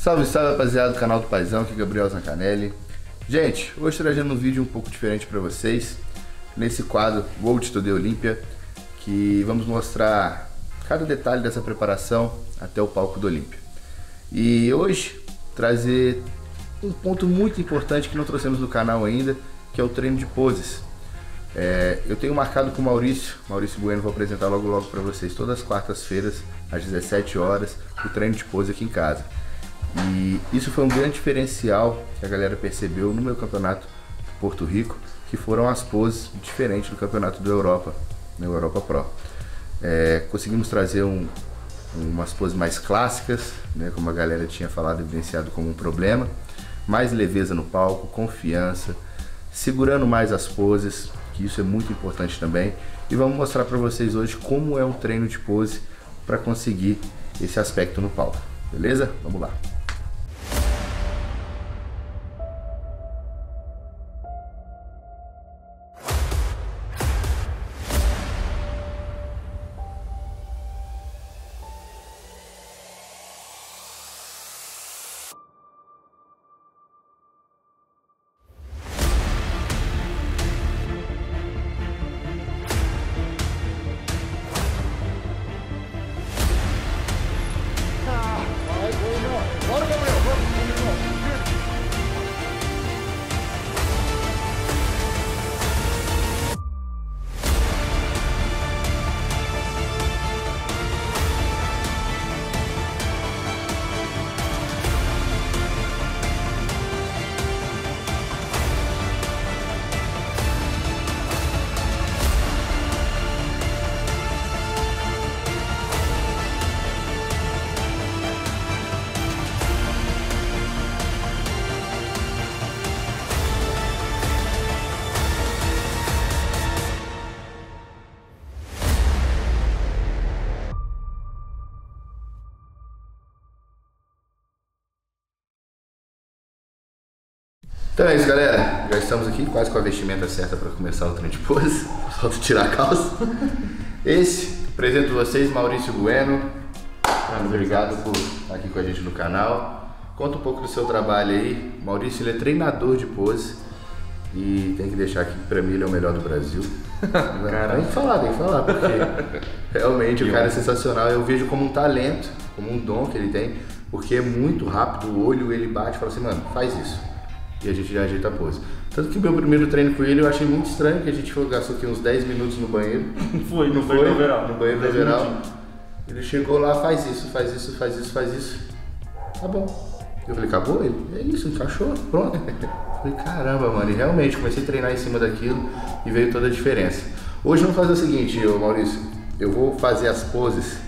Salve, salve rapaziada do canal do Paizão, aqui é Gabriel Zancanelli. Gente, hoje trazendo um vídeo um pouco diferente para vocês. Nesse quadro World to the Olympia, que vamos mostrar cada detalhe dessa preparação até o palco do Olímpia. E hoje trazer um ponto muito importante que não trouxemos no canal ainda, que é o treino de poses. É, eu tenho marcado com o Maurício, Maurício Bueno, vou apresentar logo logo para vocês todas as quartas-feiras, às 17 horas, o treino de pose aqui em casa. E isso foi um grande diferencial que a galera percebeu no meu campeonato Porto Rico, que foram as poses diferentes do campeonato da Europa, na Europa Pro. É, conseguimos trazer um, umas poses mais clássicas, né, como a galera tinha falado, evidenciado como um problema, mais leveza no palco, confiança, segurando mais as poses, que isso é muito importante também. E vamos mostrar para vocês hoje como é um treino de pose para conseguir esse aspecto no palco. Beleza? Vamos lá. Então é isso, galera. Já estamos aqui quase com a vestimenta certa para começar o treino de pose. Falta tirar a calça. Esse, apresento vocês, Maurício Bueno. Obrigado por estar aqui com a gente no canal. Conta um pouco do seu trabalho aí. Maurício, ele é treinador de pose. E tem que deixar aqui que pra mim ele é o melhor do Brasil. Cara, tem que falar, tem que falar, porque realmente o cara é sensacional. Eu vejo como um talento, como um dom que ele tem, porque é muito rápido, o olho ele bate e fala assim, mano, faz isso e a gente já ajeita a pose. Tanto que meu primeiro treino com ele eu achei muito estranho, que a gente foi, gastou aqui uns 10 minutos no banheiro. foi, no foi, banheiro geral. No banheiro do geral. Ele chegou lá, faz isso, faz isso, faz isso, faz isso. Tá bom. Eu falei, acabou? Ele, é isso, encaixou, pronto. Eu falei, caramba, mano, e realmente comecei a treinar em cima daquilo e veio toda a diferença. Hoje vamos fazer o seguinte, Maurício, eu vou fazer as poses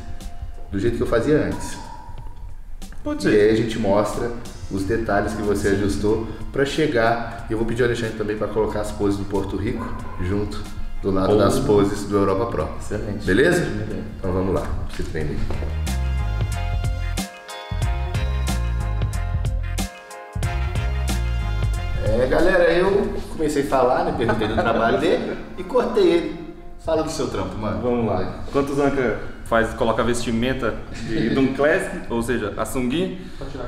do jeito que eu fazia antes. Pode ser. E aí a gente mostra os detalhes que você ajustou para chegar. E eu vou pedir ao Alexandre também para colocar as poses do Porto Rico junto do lado das poses do Europa Pro. Excelente. Beleza? Então vamos lá, se prende É, galera, eu comecei a falar, né? Perguntei do trabalho dele e cortei ele. Fala do seu trampo, mano. Vamos lá. Quantos Anca faz, coloca vestimenta de, de um classic, ou seja, a Sungui.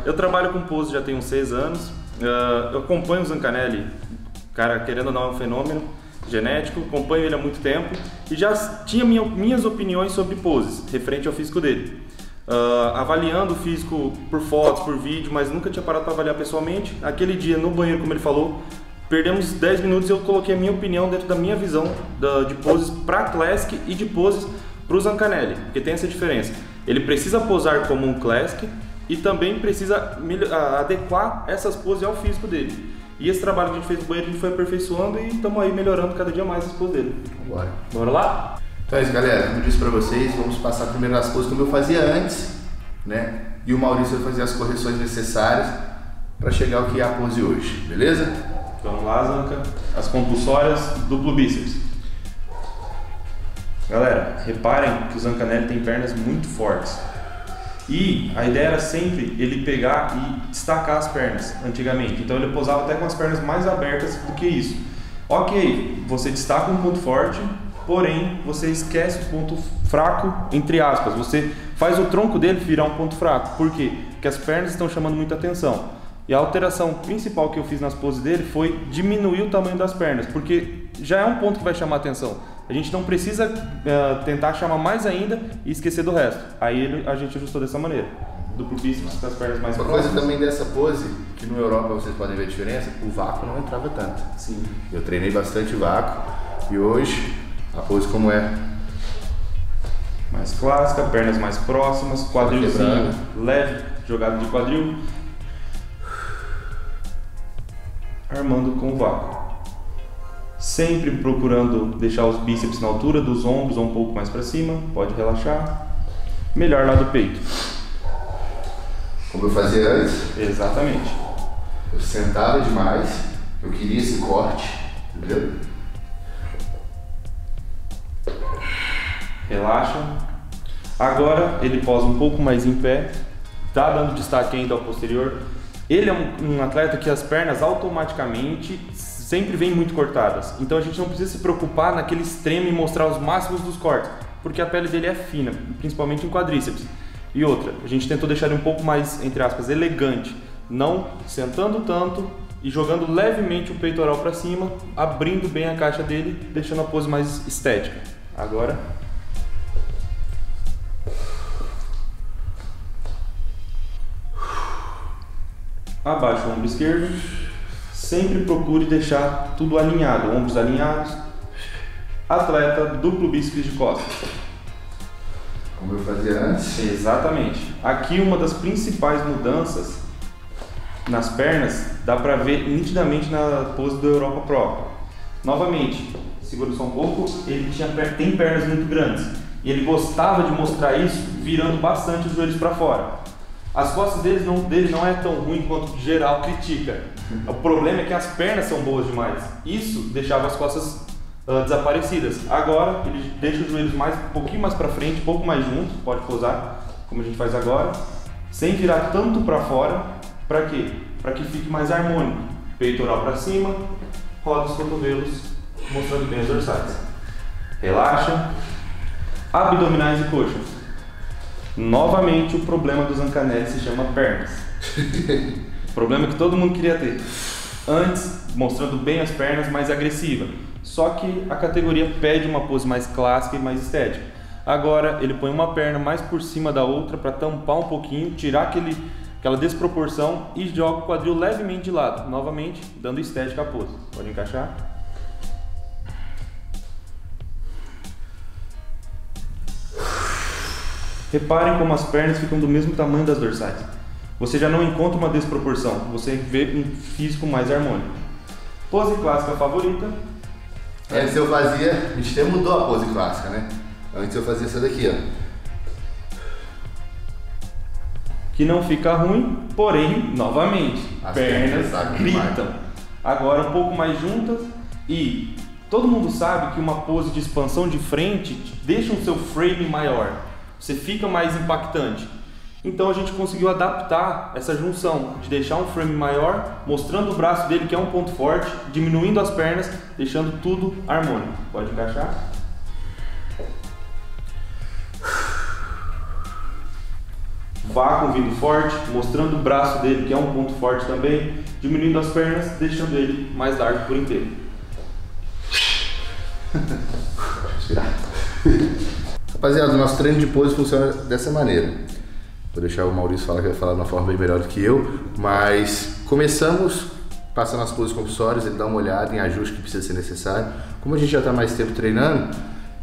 Eu trabalho com pose já tem uns seis anos. Uh, eu acompanho o Zancanelli, cara, querendo ou não, é um fenômeno genético, acompanho ele há muito tempo e já tinha minha, minhas opiniões sobre poses, referente ao físico dele. Uh, avaliando o físico por fotos, por vídeo, mas nunca tinha parado para avaliar pessoalmente. Aquele dia no banheiro, como ele falou, perdemos 10 minutos e eu coloquei a minha opinião dentro da minha visão da, de poses para Classic e de poses para o Zancanelli, porque tem essa diferença. Ele precisa posar como um classic e também precisa adequar essas poses ao físico dele. E esse trabalho que a gente fez no banheiro, a gente foi aperfeiçoando e estamos aí melhorando cada dia mais as poses dele. Bora. Bora lá? Então é isso, galera. Como eu disse para vocês, vamos passar primeiro as poses como eu fazia antes, né? E o Maurício vai fazer as correções necessárias para chegar ao que é a pose hoje, beleza? Vamos lá, Zanca. As compulsórias, duplo bíceps. Galera, reparem que o Zancanelli tem pernas muito fortes. E a ideia era sempre ele pegar e destacar as pernas, antigamente. Então ele posava até com as pernas mais abertas do que isso. Ok, você destaca um ponto forte, porém você esquece o ponto fraco, entre aspas. Você faz o tronco dele virar um ponto fraco. Por quê? porque as pernas estão chamando muita atenção. E a alteração principal que eu fiz nas poses dele foi diminuir o tamanho das pernas, porque já é um ponto que vai chamar atenção. A gente não precisa uh, tentar chamar mais ainda e esquecer do resto. Aí ele, a gente ajustou dessa maneira. Duplo bíceps com as pernas mais Uma próximas. coisa também dessa pose, que no Europa vocês podem ver a diferença, o vácuo não entrava tanto. Sim. Eu treinei bastante vácuo e hoje a pose como é. Mais clássica, pernas mais próximas, quadrilzinho leve, jogada de quadril. Armando com o vácuo. Sempre procurando deixar os bíceps na altura dos ombros ou um pouco mais para cima, pode relaxar. Melhor lá do peito. Como eu fazia antes, Exatamente. eu sentava demais, eu queria esse corte, entendeu? Relaxa. Agora ele posa um pouco mais em pé, tá dando destaque ainda ao posterior. Ele é um, um atleta que as pernas automaticamente sempre vêm muito cortadas. Então a gente não precisa se preocupar naquele extremo e mostrar os máximos dos cortes, porque a pele dele é fina, principalmente em quadríceps. E outra, a gente tentou deixar ele um pouco mais, entre aspas, elegante, não sentando tanto e jogando levemente o peitoral para cima, abrindo bem a caixa dele, deixando a pose mais estética. Agora Abaixa o ombro esquerdo. Sempre procure deixar tudo alinhado, ombros alinhados. Atleta duplo bíceps de costas. Como eu fazia antes. Exatamente. Aqui uma das principais mudanças nas pernas dá pra ver nitidamente na pose do Europa Pro. Novamente, segura só um pouco, ele tinha, tem pernas muito grandes. E ele gostava de mostrar isso virando bastante os joelhos para fora. As costas dele não, dele não é tão ruim quanto geral critica. O problema é que as pernas são boas demais. Isso deixava as costas ah, desaparecidas. Agora ele deixa os joelhos mais um pouquinho mais para frente, um pouco mais juntos, pode posar, como a gente faz agora, sem virar tanto para fora. Para quê? Para que fique mais harmônico. Peitoral para cima, roda os cotovelos, mostrando bem as dorsais. Relaxa. Abdominais e coxas. Novamente, o problema do Zancanelli se chama pernas. o problema que todo mundo queria ter. Antes, mostrando bem as pernas, mais agressiva. Só que a categoria pede uma pose mais clássica e mais estética. Agora, ele põe uma perna mais por cima da outra para tampar um pouquinho, tirar aquele, aquela desproporção e joga o quadril levemente de lado. Novamente, dando estética à pose. Pode encaixar? Reparem como as pernas ficam do mesmo tamanho das dorsais. Você já não encontra uma desproporção, você vê um físico mais harmônico. Pose clássica favorita. Antes eu fazia, a gente até mudou a pose clássica, né? Antes eu fazia essa daqui, ó. Que não fica ruim, porém, novamente, As pernas pernas gritam. Agora um pouco mais juntas e todo mundo sabe que uma pose de expansão de frente deixa o seu frame maior. Você fica mais impactante. Então a gente conseguiu adaptar essa junção de deixar um frame maior, mostrando o braço dele que é um ponto forte, diminuindo as pernas, deixando tudo harmônico. Pode encaixar? Vácuo vindo forte, mostrando o braço dele que é um ponto forte também, diminuindo as pernas, deixando ele mais largo por inteiro. Respirar. Rapaziada, o nosso treino de pose funciona dessa maneira. Vou deixar o Maurício falar que vai falar de uma forma bem melhor do que eu, mas começamos passando as poses compulsórias, ele dá uma olhada em ajuste que precisa ser necessário. Como a gente já está mais tempo treinando,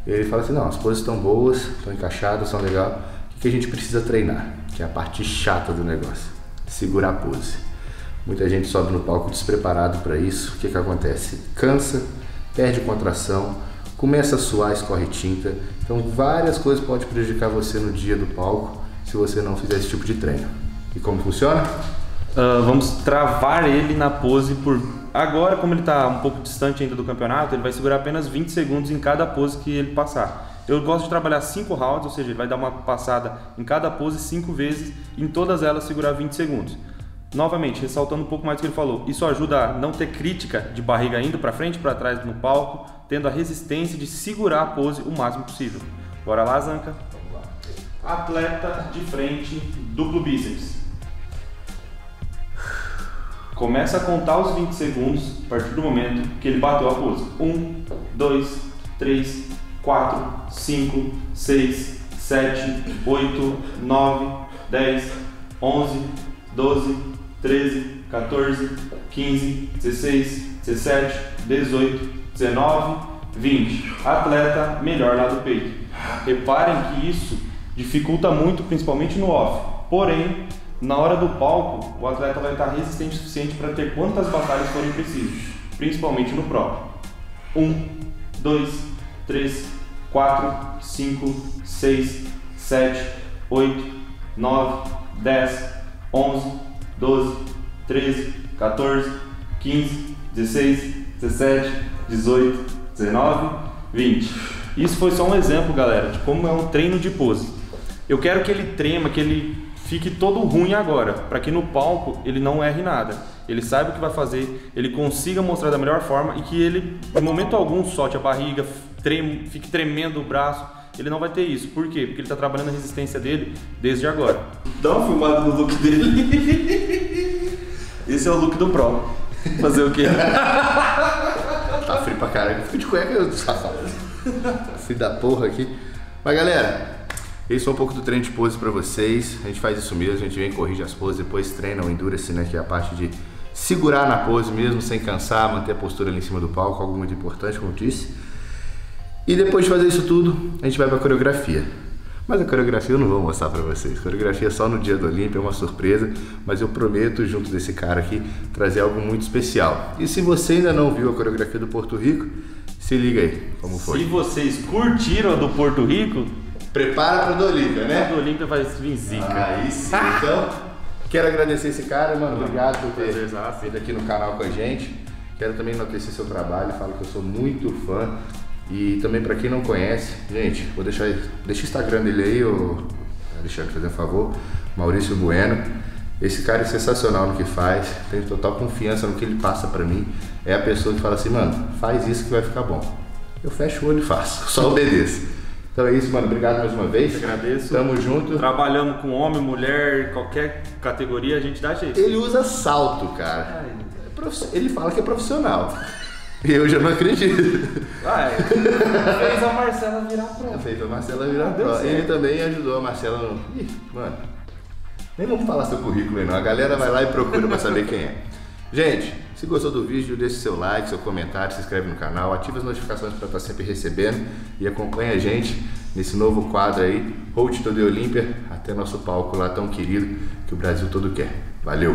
ele fala assim, não, as poses estão boas, estão encaixadas, estão legal. O que a gente precisa treinar? Que é a parte chata do negócio, segurar a pose. Muita gente sobe no palco despreparado para isso. O que, que acontece? Cansa, perde contração, começa a suar, escorre tinta. Então, várias coisas podem prejudicar você no dia do palco se você não fizer esse tipo de treino. E como funciona? Ah, vamos travar ele na pose por. Agora, como ele está um pouco distante ainda do campeonato, ele vai segurar apenas 20 segundos em cada pose que ele passar. Eu gosto de trabalhar 5 rounds, ou seja, ele vai dar uma passada em cada pose 5 vezes, em todas elas segurar 20 segundos. Novamente, ressaltando um pouco mais do que ele falou, isso ajuda a não ter crítica de barriga indo para frente e para trás no palco, tendo a resistência de segurar a pose o máximo possível. Bora lá, Zanca? Atleta de frente, duplo bíceps. começa a contar os 20 segundos a partir do momento que ele bateu a pose. 1, 2, 3, 4, 5, 6, 7, 8, 9, 10, 11, 12, 13, 14, 15, 16, 17, 18, 19, 20. Atleta melhor lá do peito. Reparem que isso dificulta muito, principalmente no off. Porém, na hora do palco, o atleta vai estar resistente o suficiente para ter quantas batalhas forem precisas, principalmente no próprio. 1, 2, 3, 4, 5, 6, 7, 8, 9, 10, 11, 12, 13, 14, 15, 16, 17, 18, 19, 20. Isso foi só um exemplo, galera, de como é um treino de pose. Eu quero que ele trema, que ele fique todo ruim agora, para que no palco ele não erre nada. Ele saiba o que vai fazer, ele consiga mostrar da melhor forma e que ele, em momento algum, solte a barriga, treme, fique tremendo o braço. Ele não vai ter isso. Por quê? Porque ele está trabalhando a resistência dele desde agora. Dá uma filmada no look dele. Esse é o look do Pro. Fazer o quê? tá frio pra caralho. Fico de cueca, eu safado. Filho da porra aqui. Mas galera, esse foi um pouco do treino de pose para vocês. A gente faz isso mesmo, a gente vem corrige as poses, depois treina o endurance, né, que é a parte de segurar na pose mesmo, sem cansar, manter a postura ali em cima do palco, algo muito importante, como eu disse. E depois de fazer isso tudo, a gente vai para a coreografia. Mas a coreografia eu não vou mostrar para vocês. A coreografia é só no dia do Olímpia, é uma surpresa, mas eu prometo, junto desse cara aqui, trazer algo muito especial. E se você ainda não viu a coreografia do Porto Rico, se liga aí, como foi. Se vocês curtiram a do Porto Rico, Prepara para o do Olímpia, né? a do Olímpia vai vir zica. Aí sim, então. Quero agradecer esse cara, mano. Obrigado por ter vindo aqui no canal com a gente. Quero também enaltecer seu trabalho, falo que eu sou muito fã. E também para quem não conhece, gente, vou deixar deixa o Instagram dele aí, o Alexandre, fazer um favor, Maurício Bueno. Esse cara é sensacional no que faz, tenho total confiança no que ele passa para mim. É a pessoa que fala assim, mano, faz isso que vai ficar bom. Eu fecho o olho e faço, só obedeço. Então é isso, mano. Obrigado mais uma vez. Agradeço. Tamo junto. Trabalhamos com homem, mulher, qualquer categoria, a gente dá jeito. Ele usa salto, cara. Ele fala que é profissional. Eu já não acredito. Vai. Fez a Marcela virar pro. Fez a Marcela virar pró. certo. Ele também ajudou a Marcela no. Ih, mano. Nem vamos falar seu currículo aí não. A galera vai lá e procura pra saber quem é. Gente, se gostou do vídeo, deixe seu like, seu comentário, se inscreve no canal, ativa as notificações para estar sempre recebendo e acompanha a gente nesse novo quadro aí, Holt to the Olímpia, até nosso palco lá tão querido que o Brasil todo quer. Valeu!